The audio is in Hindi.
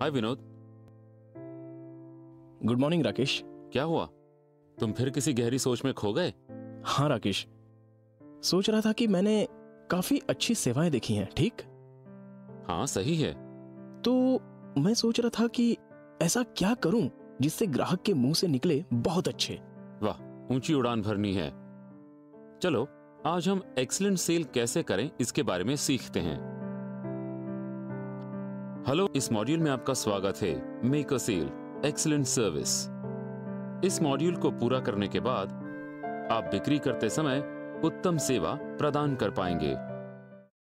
Hi Vinod good morning Rakesh क्या हुआ? तुम फिर किसी गहरी सोच में खो गए? हाँ राकेश। सोच रहा था कि मैंने काफ़ी अच्छी सेवाएँ देखी हैं ठीक? हाँ सही है। तो मैं सोच रहा था कि ऐसा क्या करूँ जिससे ग्राहक के मुँह से निकले बहुत अच्छे। वाह ऊँची उड़ान भरनी है। चलो आज हम एक्सलेंट सेल कैसे करें इसके बारे में सीखते हैं। हेलो इस मॉड्यूल में आपका स्वागत है। Make a sale excellent service इस मॉड्यूल को पूरा करने के बाद, आप बिक्री करते समय उत्तम सेवा प्रदान कर पाएँगे।